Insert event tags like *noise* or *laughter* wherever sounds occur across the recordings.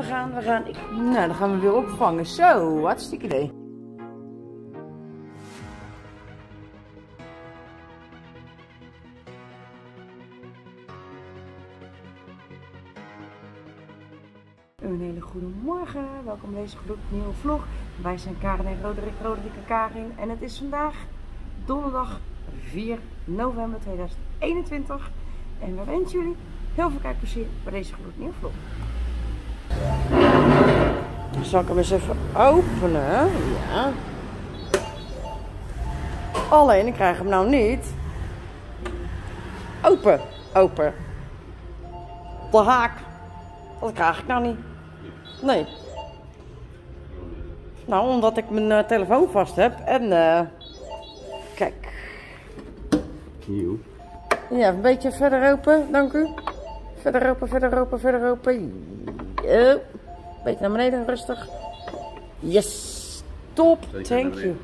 we gaan, we gaan. Ik, nou, dan gaan we weer opvangen. Zo, hartstikke idee. Een hele goede morgen. Welkom bij deze gloednieuwe vlog. Wij zijn Karen en Roderick, Roderick en Karin. En het is vandaag donderdag 4 november 2021. En we wensen jullie heel veel kijkplezier bij deze gloednieuwe vlog. Zal ik hem eens even openen? Ja. Alleen, ik krijg hem nou niet. Open, open. De haak. Dat krijg ik nou niet. Nee. Nou, omdat ik mijn eh, telefoon vast heb en eh kijk. Nieuw. Ja, een beetje verder open, dank u. Verder open, verder open, verder open. Ja. Beetje naar beneden, rustig. Yes, top, Zeker thank you.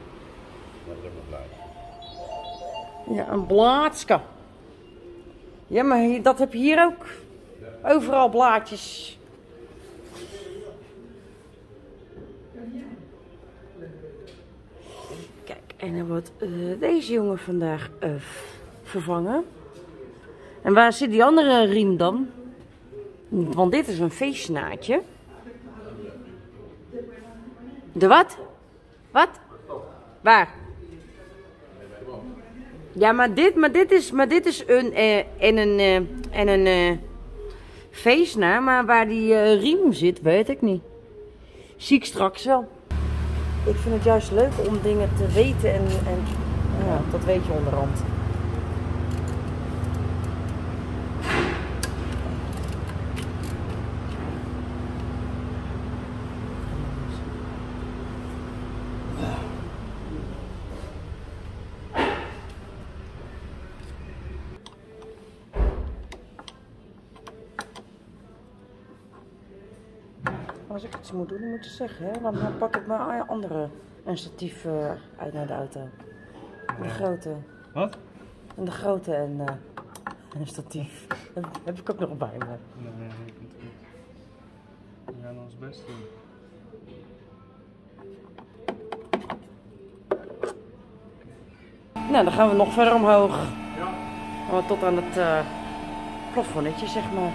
Ja, een blaadska. Ja, maar hier- dat heb je hier ook. Overal blaadjes. Kijk, en dan wordt eh, deze jongen vandaag eh, vervangen. En waar zit die andere riem dan? Want dit is een feestnaadje. De wat? Wat? Waar? Ja, maar dit, maar dit is, maar dit is een, eh, en een, eh, en een eh, feestnaam, maar waar die riem zit, weet ik niet. Zie ik straks wel. Ik vind het juist leuk om dingen te weten en, en ja, dat weet je onderhand. Als ik iets moet doen, dan moet je zeggen, hè? Want dan pak ik mijn andere een statief eh, uit naar de auto. De grote. Wat? En de grote en, eh, en een statief. Dat heb ik ook nog bij me. Nee, nee, dat komt goed. We gaan ons best doen. Nou, dan gaan we nog verder omhoog. Ja. Tot aan het plafonnetje, zeg maar.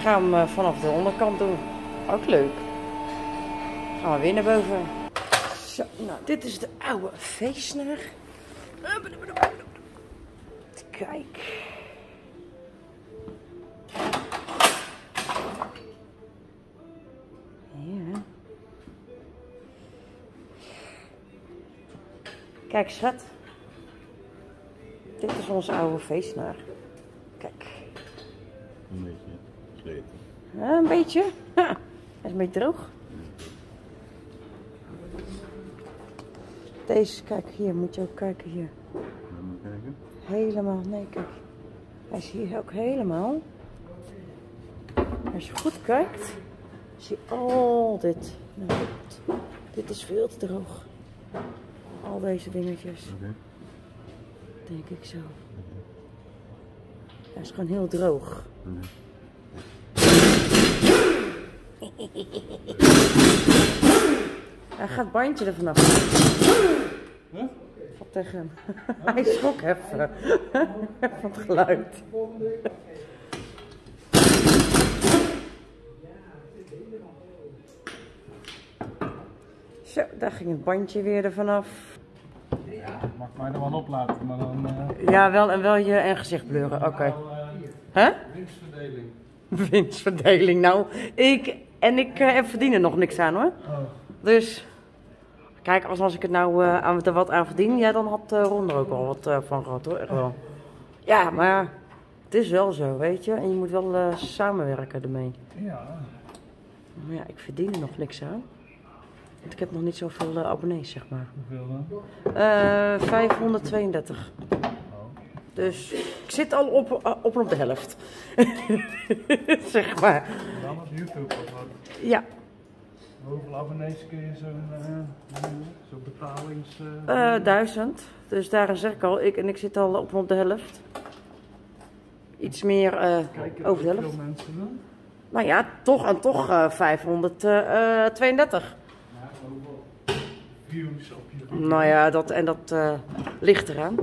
Gaan we hem vanaf de onderkant doen. Ook leuk. Gaan we weer naar boven. Zo, nou, dit is de oude feestnaar. Kijk. Ja. Kijk, schat. Dit is onze oude feestnaar. Kijk. Een beetje sleten. Ja, een beetje. *laughs* Een beetje droog. Deze, kijk hier, moet je ook kijken hier. Kijken? Helemaal, nee, kijk. Hij is hier ook helemaal. Als je goed kijkt, zie je al dit. Nou, dit, dit is veel te droog. Al deze dingetjes, denk ik zo. Hij is gewoon heel droog. Hij gaat bandje er vanaf. Huh? Wat tegen hem. *laughs* Hij schrok even. *laughs* Van het geluid. Zo, daar ging het bandje weer er vanaf. Mag mij er wel oplaten, maar dan. eh Ja, wel en wel je en gezicht bleuren. Oké. eh, Hè? winstverdeling. *laughs* Winstverdeling. Nou, ik en ik eh, verdien er nog niks aan hoor. Oh. Dus, kijk, als, als ik het nou eh, aan, er wat aan verdien, ja, dan had eh Ron er ook wel wat van gehad hoor. Echt wel. Ja, maar het is wel zo, weet je. En je moet wel samenwerken ermee. Ja. Maar ja, ik verdien er nog niks aan. Want ik heb nog niet zoveel abonnees, zeg maar. Hoeveel dan? Eh 532. Oh. Dus ik zit al op, op op de helft. *laughs* zeg maar. Dan op YouTube of? Ja, Hoeveel abonnees kun je zo'n uh, zo'n betalings... eh, eh duizend. Dus daarin zeg ik al, ik en ik zit al op op de helft. Iets meer eh, over de helft. veel mensen dan? Nou ja, toch en toch eh 532. Views op je Nou ja, dat, en dat eh, ligt eraan.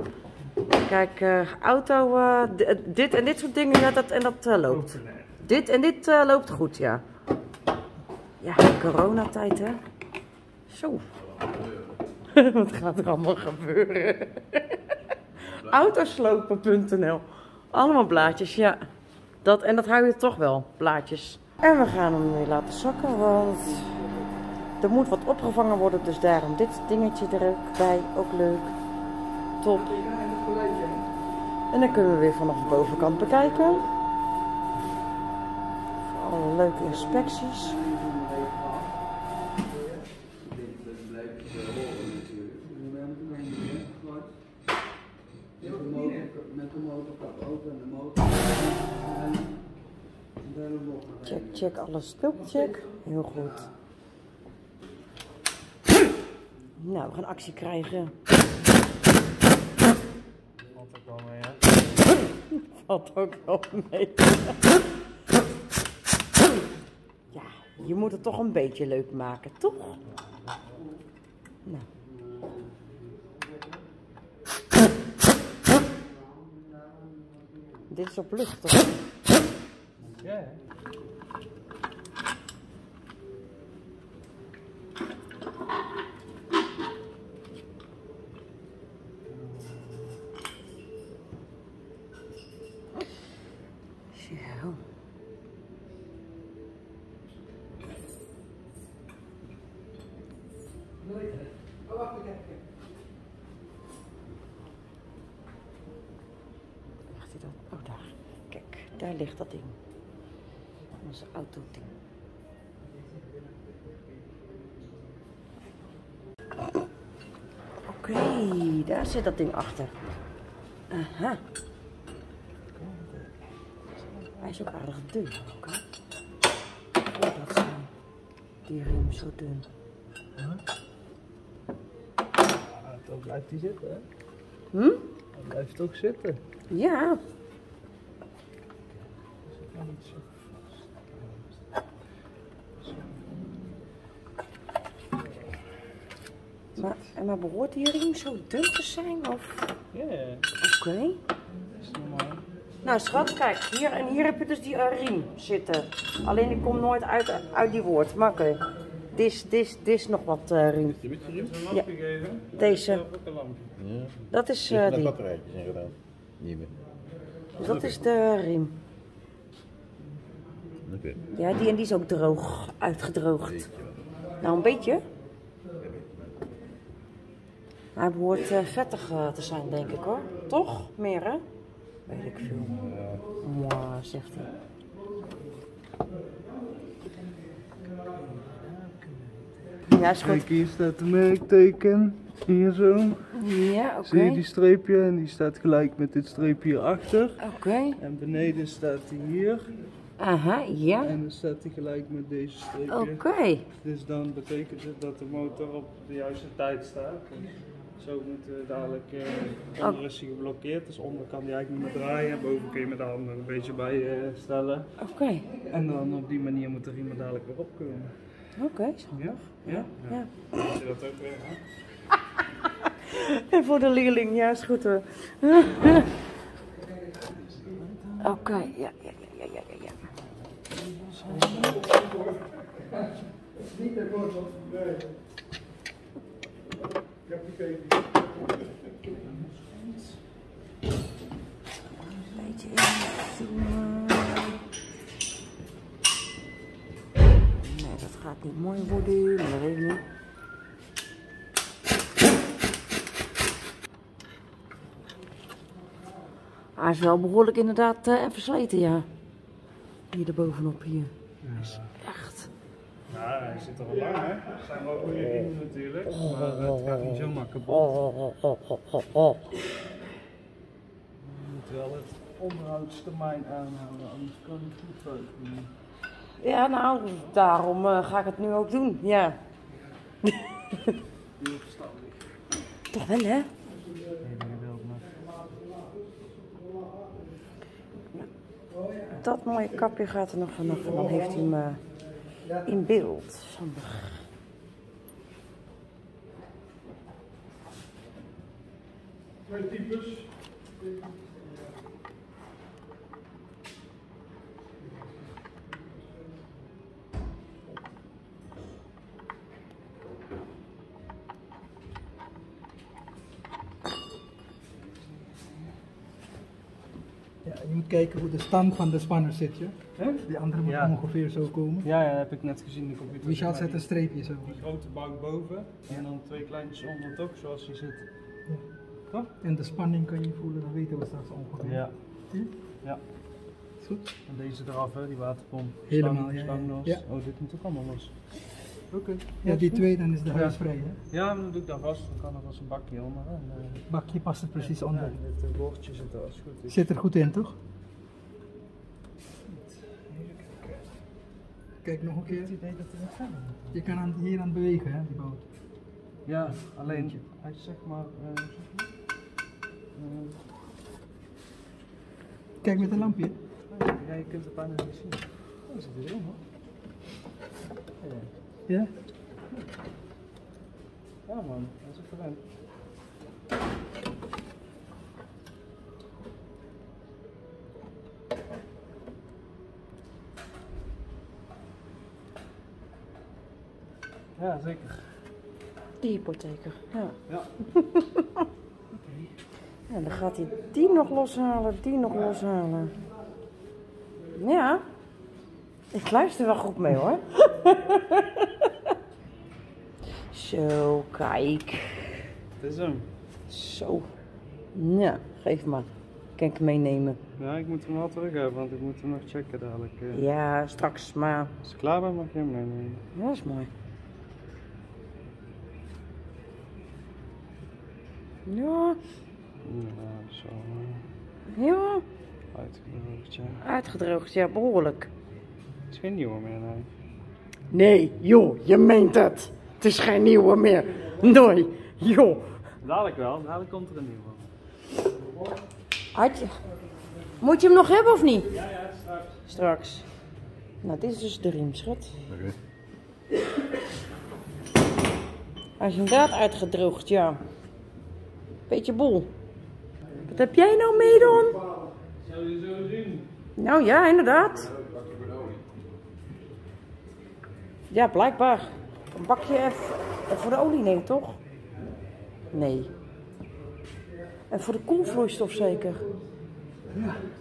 Kijk, eh, auto, eh, d- dit en dit soort dingen, ja, dat, en dat eh, loopt. Dit en dit eh, loopt goed, ja. Ja, coronatijd, hè. Zo. *laughs* Wat gaat er allemaal gebeuren? *laughs* Autoslopen.nl. Allemaal blaadjes, ja. Dat, en dat hou je toch wel, blaadjes. En we gaan hem weer laten zakken, want er moet wat opgevangen worden. Dus daarom dit dingetje er ook bij. Ook leuk. Top. En dan kunnen we weer vanaf de bovenkant bekijken. Alle leuke inspecties. Check, alles check. Heel goed. Nou, we gaan actie krijgen. Valt ook wel mee, hè? *laughs* Valt ook wel mee. Ja, je moet het toch een beetje leuk maken, toch? Nou. Dit is op lucht, toch? Ja, hè? Zo. Ligt hij dat? Oh, daar. Kijk, daar ligt dat ding. Onze autoding. Oké, daar zit dat ding achter. Aha. Hij is ook aardig dun ook, hè? Oh, dat zo. Die riem zo dun. Ah, dan blijft hij zitten, hè? Hm? Hij blijft ook zitten. Ja. Ja, niet zo vast. Maar, en maar behoort die riem zo dun te zijn? Of... Ja, Oké. dat is normaal. Nou schat, kijk. Hier, en hier heb je dus die eh, riem zitten. Alleen die komt nooit uit, uit die woord. Maar oké. Dit is- dit is- dit is nog wat eh, riem. Heb je een Ja. lampje gegeven? Deze. Ook een lampje. Ja, Dat is er eh, zitten die. batterijtjes in gedaan. Nieuwe. Dus dat is de riem. Ja, die en die is ook droog. Uitgedroogd. Nou, een beetje. Hij behoort eh, vettig eh, te zijn, denk ik hoor. Toch? Meer hè? Weet ik veel. Mwah, zegt hij. Ja, is goed. Kijk, hier staat de merkteken. Hier zo. Ja, oké. Zie je die streepje? En die staat gelijk met dit streepje hierachter. Oké. En beneden staat hij hier. Aha, ja. En dan staat hij gelijk met deze streepje. Oké. Dus dan betekent het dat de motor op de juiste tijd staat. Dus zo moet dadelijk, eh onder is hij geblokkeerd, dus onder kan hij eigenlijk niet meer draaien. Boven kun je met de handen een beetje bij eh, stellen. Oké. En dan op die manier moet de er dadelijk weer opkomen. Oké. Ja? Ja? Ja. Weet je dat ook weer? *laughs* En voor de leerling, ja, is goed hoor. *laughs* Oké, ja, ja, ja, ja, ja, ja, ja. Beetje inzoomen. Nee, dat gaat niet mooi worden, maar dat weet ik niet. Hij is wel behoorlijk inderdaad eh versleten, ja. Hier erbovenop hier. Echt. Ja, hij zit er al lang hè. Er zijn wel goede riemen natuurlijk, maar het gaat niet zomaar kapot. Oh, oh, oh, oh, oh, oh. Je moet wel het onderhoudstermijn aanhouden, anders kan het goed doen. Ja, nou, daarom eh, ga ik het nu ook doen, ja. *laughs* Heel verstandig. Toch wel, hè? Dat mooie kapje gaat er nog vanaf. En dan heeft hij me in beeld. Ja, je moet kijken hoe de stand van de spanner zit. Je. Die andere moet Ja. ongeveer zo komen. Ja, ja, heb ik net gezien in de computer. Michel zet een streepje zo. Die, grote balk boven en dan twee kleintjes onder toch, zoals die zit. En de spanning kan je voelen, dan weten we straks ongeveer. Ja. Ja. Is goed? En deze eraf, hè, die waterpomp. Helemaal, Stang, ja, ja. los. Ja. Oh, dit moet ook allemaal los. Oké. Ja, die twee, dan is de Ja. huis vrij. Hè? Ja, dan doe ik dat vast. Dan kan er als een bakje onder. En, eh, Bakje past er precies onder. Ja, dit eh, bordje zit er als het goed is. Zit er goed in, toch? Kijk nog een keer. er. Je kan aan, hier aan bewegen, hè, die boot. Ja, alleen hij is zeg maar. eh, eh, Kijk met een lampje. ja, je kunt het bijna niet zien. Oh, zit erin hoor. Ja, Ja? ja man, dat is ook gewend. Ja, zeker. Die hypotheker. Ja. Ja. *laughs* Ja, dan gaat hij die nog loshalen, die nog loshalen. Ja. Ik luister wel goed mee hoor. *laughs* Zo, kijk. Het is hem. Zo. Ja, geef maar. Kan ik hem meenemen? Ja, ik moet hem wel terug hebben, want ik moet hem nog checken dadelijk. eh. Ja, straks maar. Als ik klaar ben, mag je hem meenemen. Ja, dat is mooi. Ja, Ja, zo. ja. Uitgedroogd, ja. Uitgedroogd, ja, behoorlijk. Het is geen nieuwe meer, nee. Nee, joh, je meent het. Het is geen nieuwe meer. Nee, joh. Dadelijk wel, dadelijk komt er een nieuwe. Had je... Moet je hem nog hebben of niet? Ja, ja, straks. Straks. Nou, dit is dus de riem, schat. Oké. Hij is inderdaad uitgedroogd, ja. Beetje bol. Wat heb jij nou mee dan? Zou je zo zien? Nou ja, inderdaad. Ja, blijkbaar. Een bakje even voor de olie, nee, toch? Nee. En voor de koelvloeistof zeker?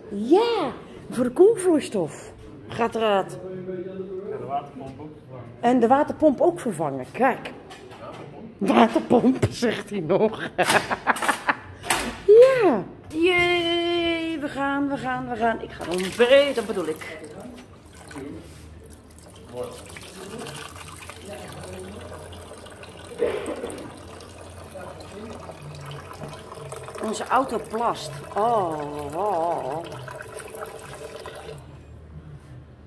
Ja, voor de koelvloeistof. Gaat eruit. Ja, de waterpomp ook vervangen. En de waterpomp ook vervangen. Kijk. Waterpomp, *laughs* zegt hij nog. Jee, we gaan, we gaan, we gaan. Ik ga dat bedoel ik. Onze auto plast. Oh, oh.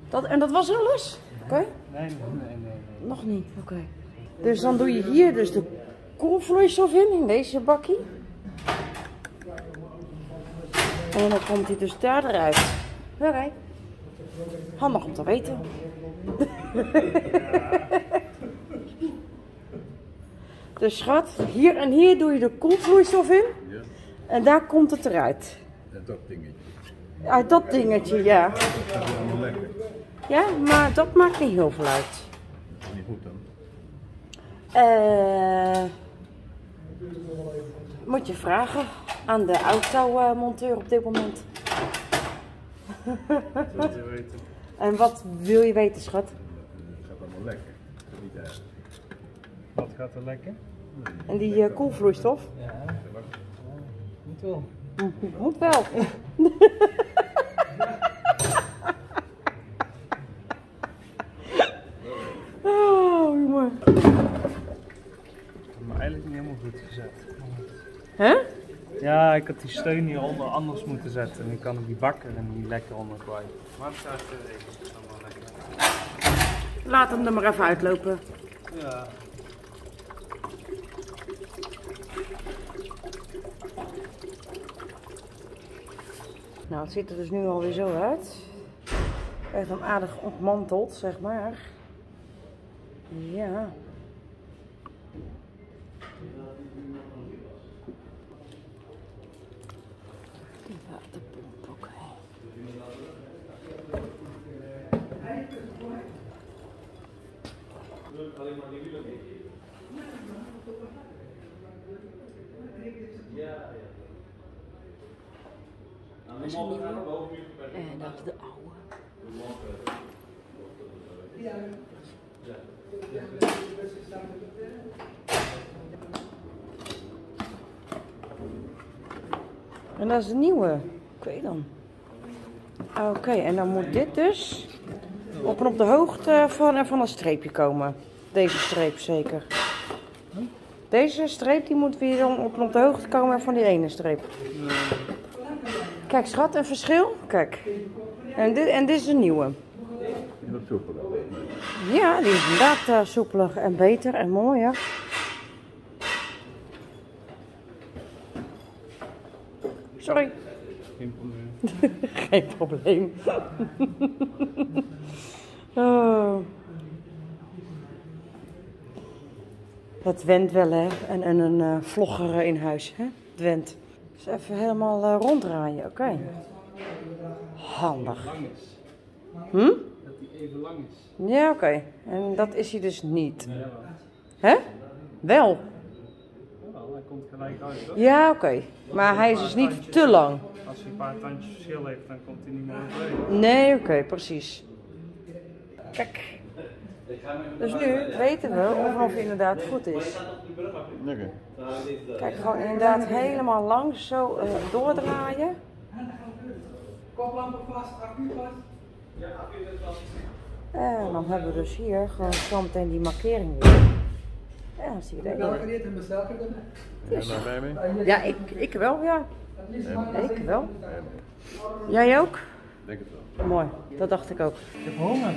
Dat, en dat was alles? Oké. Nee, nee, nee, nee. nee. Nog niet, oké. Dus dan doe je hier dus de koelvloeistof in, in deze bakkie. En dan komt hij dus daar eruit. Oké. Handig om te weten. *laughs* dus schat, hier en hier doe je de koelvloeistof in. Ja, En daar komt het eruit. en dat dingetje. Uit dat dingetje, ja. Ja, maar dat maakt niet heel veel uit. Dat is niet goed dan. Eh, moet je vragen aan de automonteur op dit moment. Dat wil je weten. En wat wil je weten, schat? Het gaat allemaal lekker. Wat gaat er lekker? En die eh, koelvloeistof? Ja. Moet wel. *laughs* Moet wel. *laughs* oh, jongen. Maar eigenlijk niet helemaal goed gezet. Hè? Ja, ik had die steun hieronder anders moeten zetten. Nu kan ik die bakker er niet lekker onder kwijt. Maar het staat even. Het is allemaal lekker. Laat hem er maar even uitlopen. Ja. Nou, het ziet er dus nu alweer zo uit. Echt hem aardig ontmanteld, zeg maar. Ja. Een nieuwe. En dat is de oude. En dat is de nieuwe. Oké dan. Oké, en dan moet dit dus op en op de hoogte van, van een streepje komen. Deze streep zeker. Deze streep die moet weer dan op de hoogte komen van die ene streep. Kijk schat, een verschil. Kijk. En dit, en dit is de nieuwe. Wat soepeler. Ja, die is inderdaad eh, soepeler en beter en mooier. Sorry. Geen probleem. *laughs* Geen probleem. *laughs* oh. Het went wel, hè? En, en een eh, vlogger in huis, hè? Het went. Dus even helemaal eh, ronddraaien, oké. Handig. Lang is. Hm? Dat die even lang is. Ja, oké. En dat is hij dus niet. Hè? Wel. wel, hij komt gelijk uit. hoor. Ja, oké. Maar hij is dus niet te lang. Als hij een paar tandjes verschil heeft, dan komt hij niet meer overheen. Nee, oké, precies. Kijk. Dus nu weten we of of het inderdaad goed is. Oké. Kijk, gewoon inderdaad helemaal langs zo eh, doordraaien. Koplampen vast, accu vast. En dan hebben we dus hier gewoon zo meteen die markering weer. Ja, dan zie je dat. Ja, ik, ik wel, ja. Ja. Ik wel. Ja. Jij ook? Denk het wel. Mooi, dat dacht ik ook. Ik heb honger.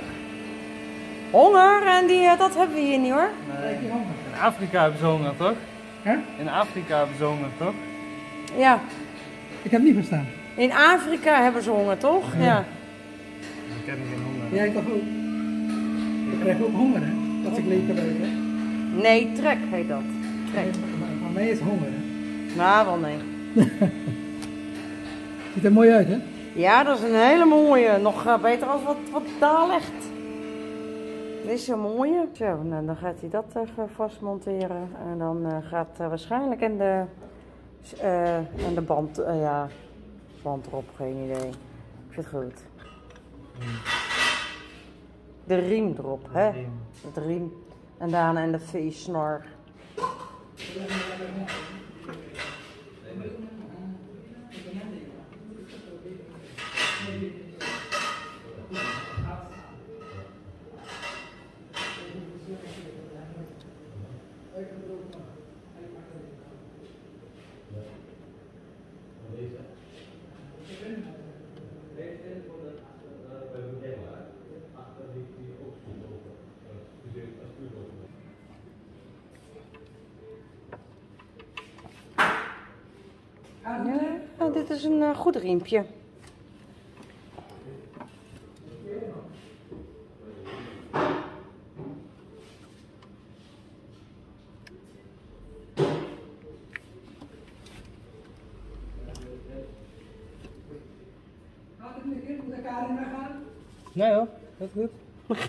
Honger en die, eh, dat hebben we hier niet hoor. In Afrika hebben ze honger, toch? Hè? In Afrika hebben ze honger, toch? Ja, Ik heb niet verstaan. in Afrika hebben ze honger, toch? Ja. Ik heb geen honger. Jij toch ook? Ik krijg ook honger, hè? Als ik lekker weet, hè? Nee, trek heet dat. Trek. Maar voor mij is honger, hè? Nou, wel nee. *laughs* Ziet er mooi uit, hè? Ja, dat is een hele mooie. Nog eh, beter als wat, wat daar ligt. Dit is een mooie. Zo, nou, dan gaat hij dat even vastmonteren. En dan eh, gaat eh, waarschijnlijk in de, in de band, ja, band erop, geen idee. Ik vind het goed. De riem erop, hè? Het riem. En daarna in de V-snor. Ja, dit is een eh, goed riempje. Gaat het nu kind? Moet ik Karin? Nee hoor, dat is goed.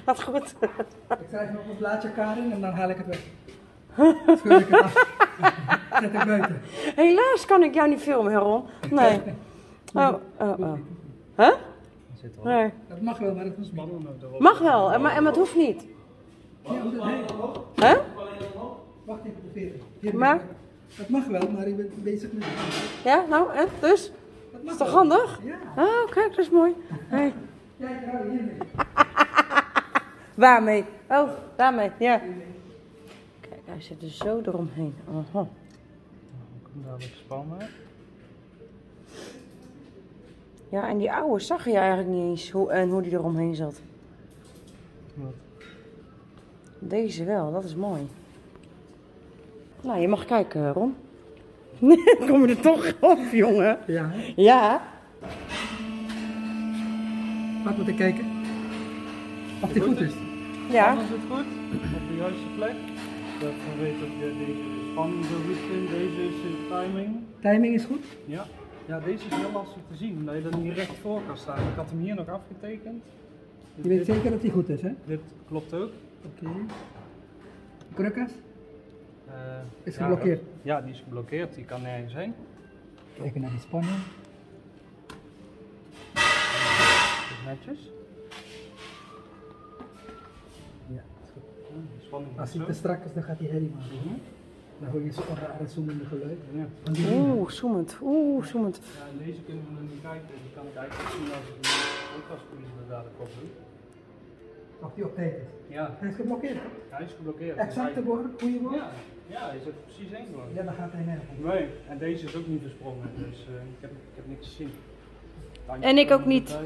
Gaat goed. Ik schrijf nog een blaadje Karin en dan haal ik het weg. Scheur ik het af. *laughs* Zet ik buiten. Helaas kan ik jou niet filmen, Heron. Nee. Oh, oh, oh. Huh? Nee. Dat mag wel, maar dat is spannend. Mannen. Mag wel, eh, maar, en maar het hoeft niet. Ja, nee, Huh? wacht even, probeer het. Hier, Maar? Dat mag wel, maar ik ben bezig met Ja, nou, en? Dus? Dat Is mag toch wel. handig? Ja. Oh, kijk, dat is mooi. Hey. Ja, ik hou hiermee. *laughs* Waarmee? Oh, daarmee, ja. Kijk, hij zit er zo eromheen. Aha. Komt dadelijk spannen. Ja, en die oude zag je eigenlijk niet eens hoe, en hoe die eromheen zat. Wat? Deze wel, dat is mooi. Nou, je mag kijken, Ron. *laughs* Kom je er toch op, jongen? Ja, hè? Ja. Wat moet ik kijken? Of die goed is. Ja. Is het goed, op de juiste plek. Dat je weet dat je deze spanning zo goed vindt. Deze is de timing. Timing is goed. Ja. Ja, deze is heel lastig te zien, omdat je er niet recht voor kan staan. Ik had hem hier nog afgetekend. Dus Je weet dit, zeker dat die goed is, hè? dit klopt ook. Oké. Krukkers? Eh, Is ja, geblokkeerd. Ja, die is geblokkeerd, die kan nergens heen. Kijken naar die spanning. Dat is netjes. Ja. Ja, de spanning Als is hij te strak is, dan gaat hij herrie maken. Mhm. Dan hoor je zo'n rare zoemende geluid. Ja. Oeh, zoemend. Oeh, zoemend. Ja, en deze kunnen we nog niet kijken. Die kan ik eigenlijk zien als ik een podcastpolitie er dadelijk op doe. Of die op tijd is. Ja, Hij is geblokkeerd. hij is geblokkeerd. Exacte Dus woord, goede woord. Ja, ja, hij zit er precies één gewoon. Ja, dan gaat hij nergens. Nee, en deze is ook niet versprongen, dus eh, ik, heb, ik heb niks gezien. En ik ook de niet.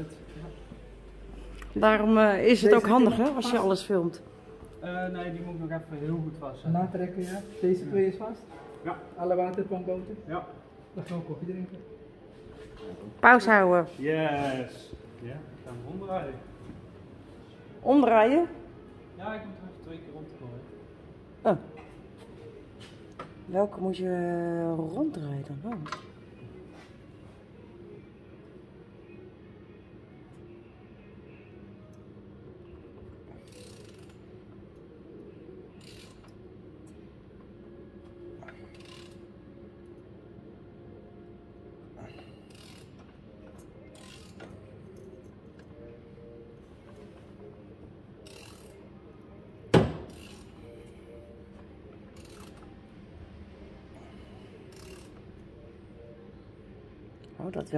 Daarom eh, is het Deze ook handig, hè, als je alles filmt. Eh, nee, die moet ik nog even heel goed vastzetten. Natrekken, ja. Deze twee is vast. Ja. Alle waterpompboten. Ja. Dan gaan we koffie drinken. Pauze houden. Yes. Ja, ik ga hem omdraaien. Omdraaien. Ja, ik moet er even twee keer rond komen. Oh. Welke moet je ronddraaien dan? Oh.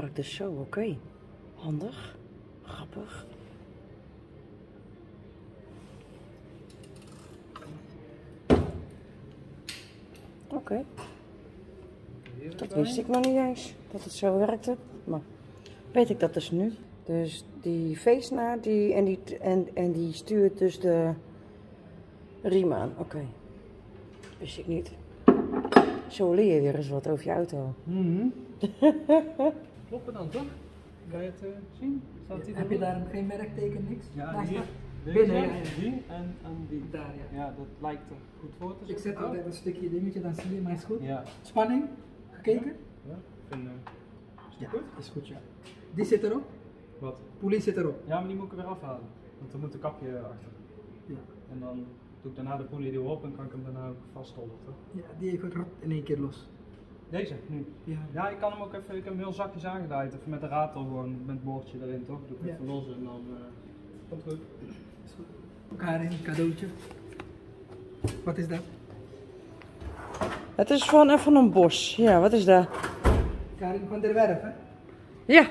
Werkt dus zo, oké. Handig. Grappig. Oké, dat wist ik nog niet eens, dat het zo werkte. Maar weet ik dat dus nu. Dus die feestnaar die, en, die, en, en die stuurt dus de riem aan. Oké, wist ik niet. Zo leer je weer eens wat over je auto. Mhm. *laughs* Kloppen dan toch? Kan je het eh, zien? Staat die Heb je daar geen merkteken, niks? Ja, Naast hier. Deze, Binnen, ja, ja. die en, en die. Daar, ja. Ja, dat lijkt er goed voor te Ik zitten. zet altijd een stukje dingetje, dan zie je, maar is goed. Ja. Spanning? Gekeken? ja. Ik vind, eh, is Ja, goed? is goed, ja. Die zit erop, Wat? politie zit erop. Ja, maar die moet ik er weer afhalen. Want er moet een kapje achter. Ja. En dan doe ik daarna de polie erop en kan ik hem daarna ook vaststollen, toch? Ja, die even rot in één keer los. Deze, nu. Ja. Ja, ik kan hem ook even, ik heb hem heel zakjes aangedraaid. Even met de ratel gewoon, met het boordje erin, toch? Doe ik Ja. even los en dan eh, komt goed. Is goed. Karin, cadeautje. Wat is dat? Het is van, eh, van een bos. Ja, wat is dat? Karin van der Werf, hè? Ja,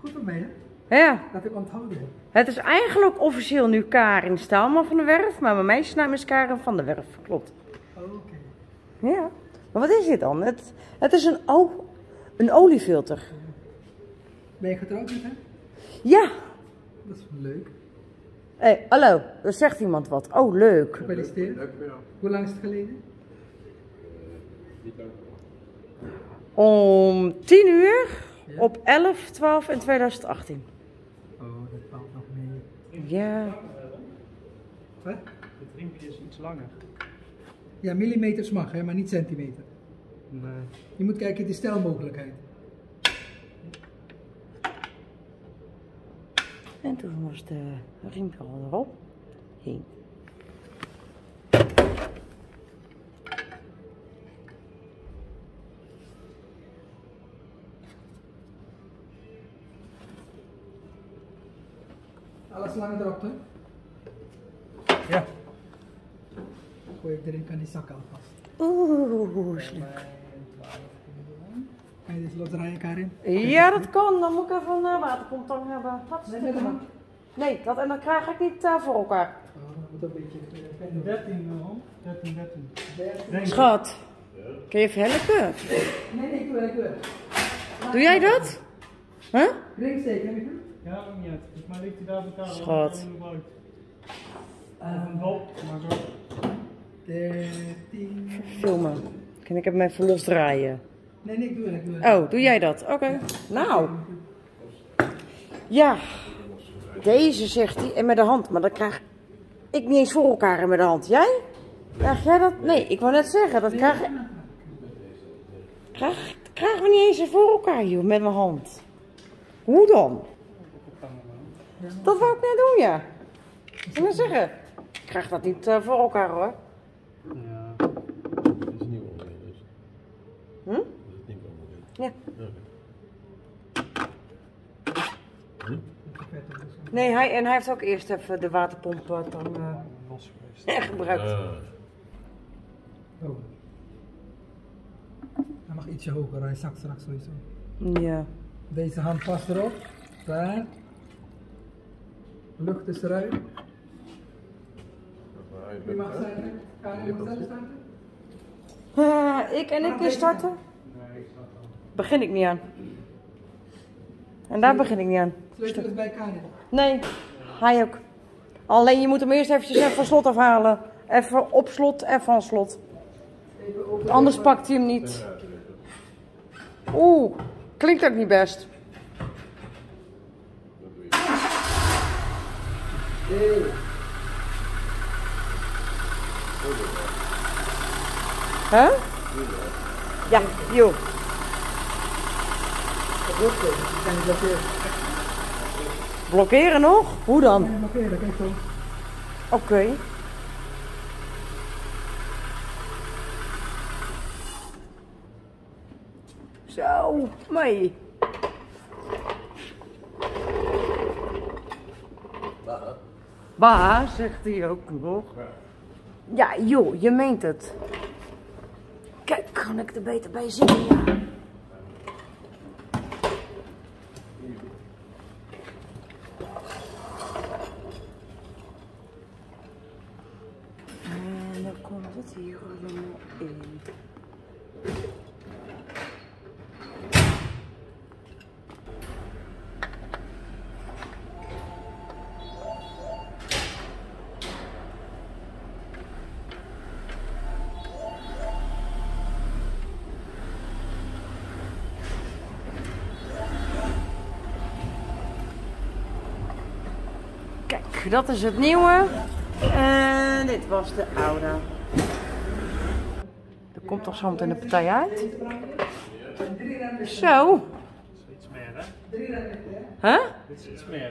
Goed voor mij, hè? ja. Dat ik onthouden heb. Het is eigenlijk officieel nu Karin Staalman van de Werf, maar mijn meisjesnaam is Karin van de Werf. Klopt. Oké. Ja. Maar wat is dit dan? Het, het is een, een oliefilter. Ben je getrouwd met hem? Ja. Dat is leuk. Hé, hey, hallo. Er zegt iemand wat. Oh, leuk. Gefeliciteerd. Dankjewel. Hoe lang is het geleden? Om 10 uur Ja. op 11, 12 in 2018. Oh, dat valt nog mee. Ja. Wat? Het riempje is iets langer. Ja, millimeters mag, hè, maar niet centimeter. Nee. Je moet kijken de stelmogelijkheid. En toen was de riempje al erop. Heen. Alles lang erop, hè? Ja. Gooi ik erin, kan die zak alvast. Oeh, slim. Dit losdraaien, Karin? Ja, dat kan. Dan moet ik even een uh, waterpomptang hebben. Nee, Hartstikke hand. Nee, dat, en dan krijg ik niet uh, voor elkaar. Oh, dat moet een beetje eh, pen doen. 13 euro. 13, 13. Dertien. Schat, kun je even helpen? Nee, nee, ik doe het, ik doe jij dat? Huh? Ringsteken, heb je? Ja, dat niet uit. Volgens mij ligt hij daar elkaar. Schat. Een bal, maar zo. 13. Filmen. Kan ik hem even losdraaien? Nee, nee, ik doe het, ik doe. Oh, doe jij dat? Oké. Nou. Ja. deze zegt hij, en met de hand. Maar dat krijg ik niet eens voor elkaar en met de hand. Jij? Krijg jij dat? Nee, ik wou net zeggen, dat krijg ik... Krijg, krijgen we niet eens voor elkaar, joh, met mijn hand. Hoe dan? Dat wou ik net doen, ja. Ik wil zeggen, ik krijg dat niet eh, voor elkaar, hoor. Ja. Dat is nieuw onderdeel dus. Hm? Dat is nieuw onderdeel. Ja. Nee, hij, en hij heeft ook eerst even de waterpomp eh, dan eh, Los *laughs* geweest. gebruikt. Oh. Hij mag ietsje hoger, hij zakt straks sowieso. Ja. Deze hand past erop. Daar. Lucht is eruit. Wie mag zijn? Kan je zelf starten? *laughs* Ik en ik weer starten? Nee, ik snap het. Begin ik niet aan. En daar begin ik niet aan. Sleutel is bij Karin. Nee, hij ook. Alleen je moet hem eerst eventjes even van slot afhalen. Even op slot en van slot. Anders pakt hij hem niet. Oeh, klinkt ook niet best. Hè? Ja, joh. Dat wordt zo. Ik kan blokkeren. Blokkeren nog? Hoe dan? Je blokkeren, kijk zo. Oké. Zo, mee. Bah, zegt hij ook nog. Ja, joh, je meent het. Kijk, kan ik er beter bij zitten, ja. En dan komt het hier allemaal in. Kijk, dat is het nieuwe. En dit was de oude. Er komt toch zo meteen de partij uit? Zo. Iets meer, hè? Huh? Dit is iets meer,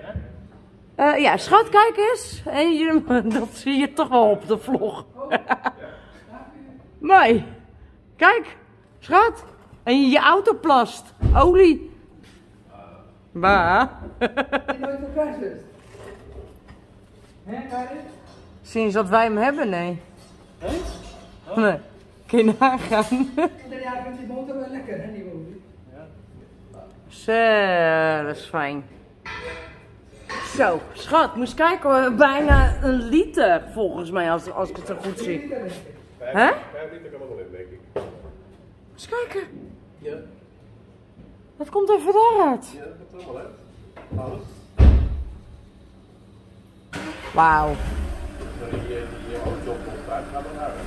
hè? Ja, schat, kijk eens. En je, *laughs* dat zie je toch wel op de vlog. *laughs* Mooi. Kijk, schat. En je auto plast. Olie. Crashes? *laughs* Hè, Karin? Sinds dat wij hem hebben, nee. Nee. Kun je nagaan. Jaar vindt die motor wel lekker, hè, die olie. Zo, dat is fijn. Zo, schat, moest kijken hoor. Bijna een liter volgens mij, als, als ik het zo goed zie. Hè? Vijf liter kan er wel in, denk ik. Eens kijken. Ja. Wat komt er daaruit? Ja, dat komt allemaal uit. Alles. Eruit.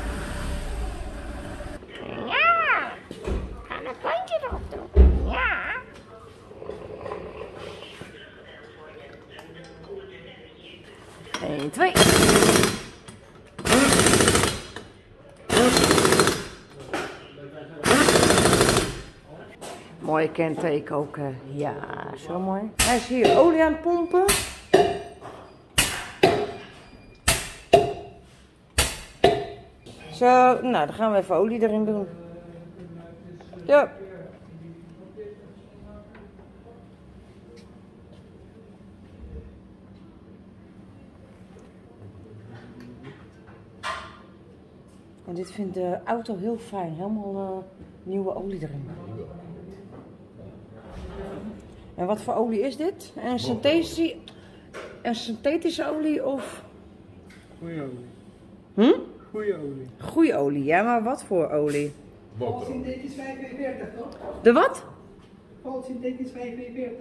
Ja, kan een puntje erop doen. Ja. Eén, twee. Mooie kenteken ook. hè. Ja, zo mooi. Hij is hier olie aan het pompen. Zo, nou dan gaan we even olie erin doen. Ja. En dit vindt de auto heel fijn. Helemaal eh, nieuwe olie erin. En wat voor olie is dit? Een synthetische, een synthetische olie of... Goeie olie. Hm? Goeie olie. Goeie olie, ja, maar wat voor olie? Vol Motor. synthetisch 45, toch? De wat? Vol synthetisch 45.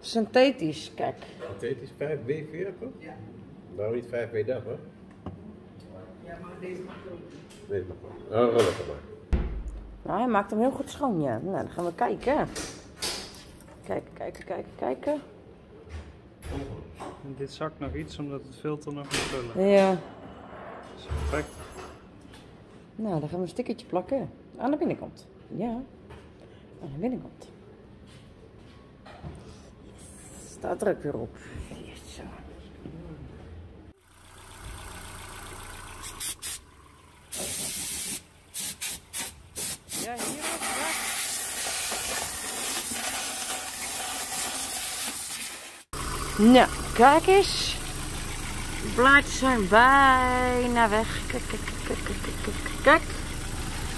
Synthetisch, kijk. Synthetisch 5W40? Ja. Nou, niet 5W30, hè? Ja, maar deze mag ook. Nee, dat mag wel. Oh, dat mag maar. Nou, hij maakt hem heel goed schoon, ja. Nou, dan gaan we kijken. Kijken, kijken, kijken, kijken. En dit zakt nog iets omdat het filter nog moet vullen. Ja. Dat is perfect. Nou, dan gaan we een stickertje plakken. Aan de binnenkant. Ja. Aan de binnenkant. Yes. Staat er ook weer op. Ja. Nou, kijk eens. De blaadjes zijn bijna weg. Kijk, kijk, kijk.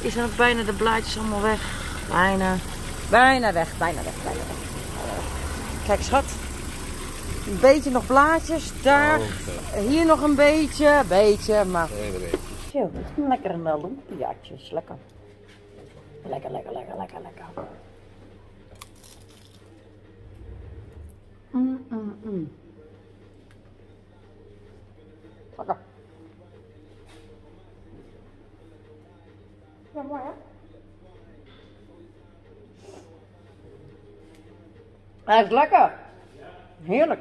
Is dan ook bijna de blaadjes allemaal weg. Bijna. Bijna weg, bijna weg, bijna weg. Kijk, schat. Een beetje nog blaadjes. Daar. Hier nog een beetje. Beetje, maar. Zo, dat is een lekkere meloenpiaatjes. Lekker. Lekker, lekker, lekker, lekker, lekker. Mm, mm, mm. Lekker. Ja, mooi hè? Hij is lekker. Heerlijk.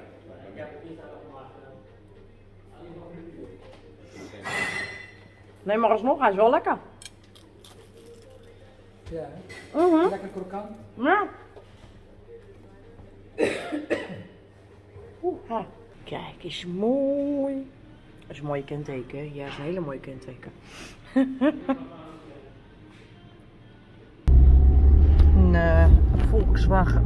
Nee, maar alsnog, hij is wel lekker. Ja, hè? Mhm. lekker krokant. Ja. Oeh, ha. Kijk eens mooi. Dat is een mooie kenteken. Ja, dat is een hele mooie kenteken. *laughs* een eh, Volkswagen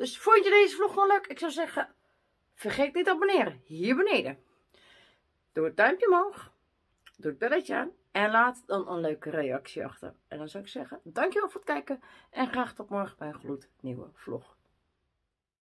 Dus vond je deze vlog nou leuk? Ik zou zeggen, vergeet niet te abonneren. Hier beneden. Doe het duimpje omhoog. Doe het belletje aan. En laat dan een leuke reactie achter. En dan zou ik zeggen, dankjewel voor het kijken. En graag tot morgen bij een gloednieuwe vlog.